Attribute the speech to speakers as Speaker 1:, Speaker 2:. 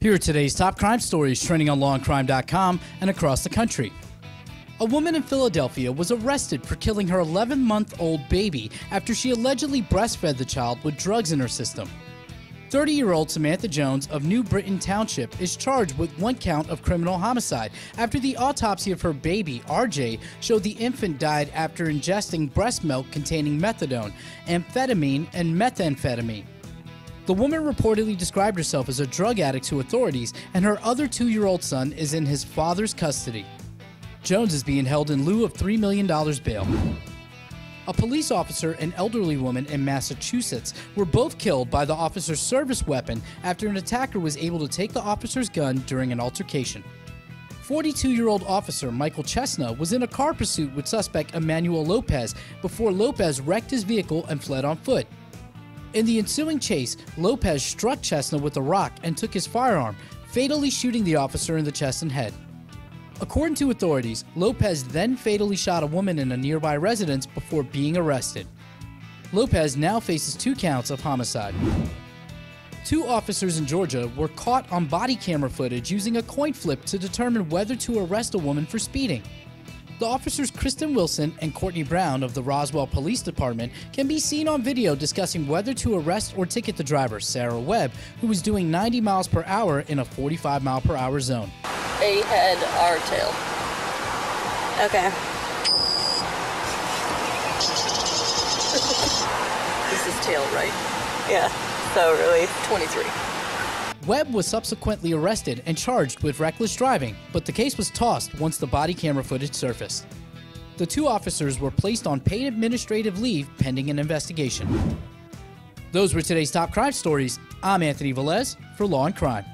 Speaker 1: Here are today's top crime stories trending on lawandcrime.com and across the country. A woman in Philadelphia was arrested for killing her 11 month old baby after she allegedly breastfed the child with drugs in her system. 30 year old Samantha Jones of New Britain Township is charged with one count of criminal homicide after the autopsy of her baby, RJ, showed the infant died after ingesting breast milk containing methadone, amphetamine, and methamphetamine. The woman reportedly described herself as a drug addict to authorities, and her other two year old son is in his father's custody. Jones is being held in lieu of $3 million bail. A police officer and elderly woman in Massachusetts were both killed by the officer's service weapon after an attacker was able to take the officer's gun during an altercation. 42 year old officer Michael Chesna was in a car pursuit with suspect Emanuel Lopes before Lopes wrecked his vehicle and fled on foot. In the ensuing chase, Lopes struck Chesna with a rock and took his firearm, fatally shooting the officer in the chest and head. According to authorities, Lopes then fatally shot a woman in a nearby residence before being arrested. Lopes now faces two counts of homicide. Two officers in Georgia were caught on body camera footage using a coin flip to determine whether to arrest a woman for speeding. The officers Kristen Wilson and Courtney Brown of the Roswell Police Department can be seen on video discussing whether to arrest or ticket the driver, Sarah Webb, who was doing 90 miles per hour in a 45 mile per hour zone.
Speaker 2: A head, R tail.
Speaker 3: Okay.
Speaker 2: This is tail, right?
Speaker 3: Yeah. So really.
Speaker 2: 23.
Speaker 1: Webb was subsequently arrested and charged with reckless driving, but the case was tossed once the body camera footage surfaced. The two officers were placed on paid administrative leave pending an investigation. Those were today's top crime stories. I'm Anthony Velez for Law and Crime.